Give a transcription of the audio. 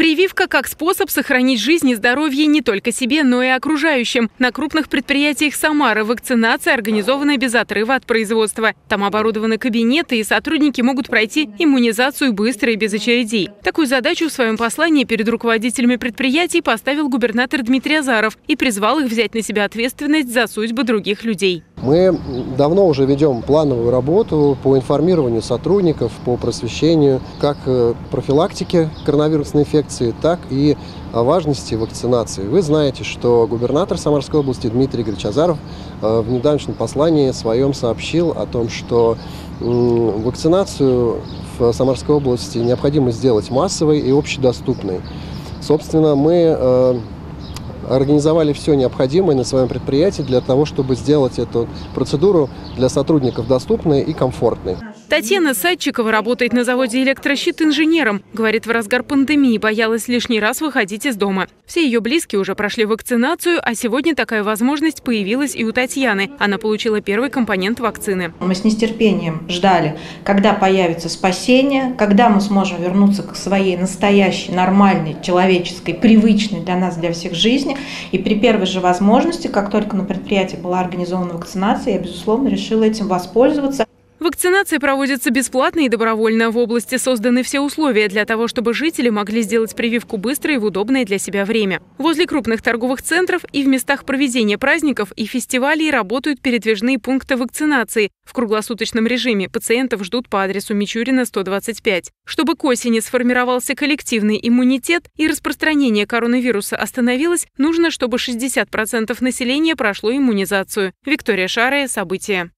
Прививка как способ сохранить жизнь и здоровье не только себе, но и окружающим. На крупных предприятиях Самары вакцинация организована без отрыва от производства. Там оборудованы кабинеты, и сотрудники могут пройти иммунизацию быстро и без очередей. Такую задачу в своем послании перед руководителями предприятий поставил губернатор Дмитрий Азаров и призвал их взять на себя ответственность за судьбы других людей. Мы давно уже ведем плановую работу по информированию сотрудников, по просвещению как э, профилактики коронавирусной инфекции, так и важности вакцинации. Вы знаете, что губернатор Самарской области Дмитрий Игоревич Азаров э, в недавнем послании своем сообщил о том, что вакцинацию в Самарской области необходимо сделать массовой и общедоступной. Собственно, мы э, организовали все необходимое на своем предприятии для того, чтобы сделать эту процедуру для сотрудников доступной и комфортной. Татьяна Садчикова работает на заводе электрощит инженером. Говорит, в разгар пандемии боялась лишний раз выходить из дома. Все ее близкие уже прошли вакцинацию, а сегодня такая возможность появилась и у Татьяны. Она получила первый компонент вакцины. Мы с нестерпением ждали, когда появится спасение, когда мы сможем вернуться к своей настоящей, нормальной, человеческой, привычной для нас, для всех жизни. И при первой же возможности, как только на предприятии была организована вакцинация, я, безусловно, решила этим воспользоваться. Вакцинация проводится бесплатно и добровольно. В области созданы все условия для того, чтобы жители могли сделать прививку быстро и в удобное для себя время. Возле крупных торговых центров и в местах проведения праздников и фестивалей работают передвижные пункты вакцинации. В круглосуточном режиме пациентов ждут по адресу Мичурина, 125. Чтобы к осени сформировался коллективный иммунитет и распространение коронавируса остановилось, нужно, чтобы 60% населения прошло иммунизацию. Виктория Шарая. События.